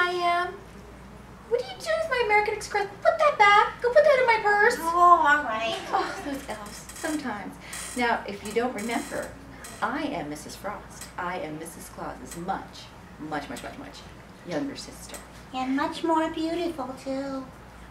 I am? What do you do with my American Express? Put that back. Go put that in my purse. Oh, all right. Oh, those elves. Sometimes. Now, if you don't remember, I am Mrs. Frost. I am Mrs. Claus's much, much, much, much, much younger sister. And much more beautiful, too.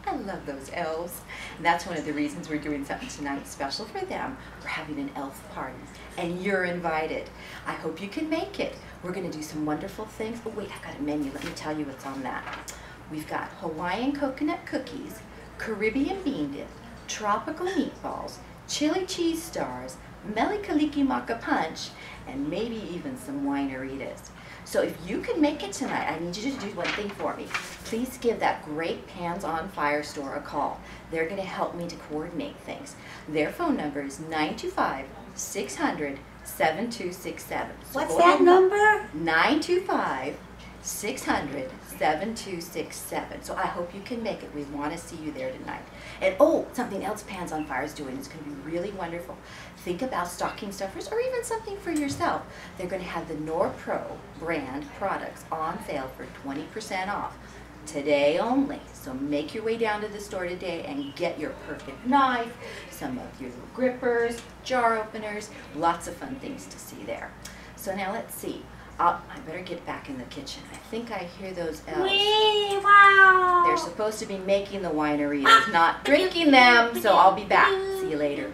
I love those elves. And that's one of the reasons we're doing something tonight special for them. We're having an elf party, and you're invited. I hope you can make it. We're going to do some wonderful things. Oh, wait, I've got a menu. Let me tell you what's on that. We've got Hawaiian coconut cookies, Caribbean bean dip, tropical meatballs, chili cheese stars, mele kalikimaka punch, and maybe even some wineritas. So if you can make it tonight, I need you to do one thing for me. Please give that great Pans on Fire store a call. They're going to help me to coordinate things. Their phone number is 925 600 7267. What's that number? 925 600 7267. So I hope you can make it. We want to see you there tonight. And oh, something else Pans on Fire is doing is going to be really wonderful. Think about stocking stuffers or even something for yourself. They're going to have the NorPro brand products on sale for 20% off today only. So make your way down to the store today and get your perfect knife, some of your little grippers, jar openers, lots of fun things to see there. So now let's see. I'll, I better get back in the kitchen. I think I hear those elves. Wee, wow. They're supposed to be making the wineries, not drinking them, so I'll be back. See you later.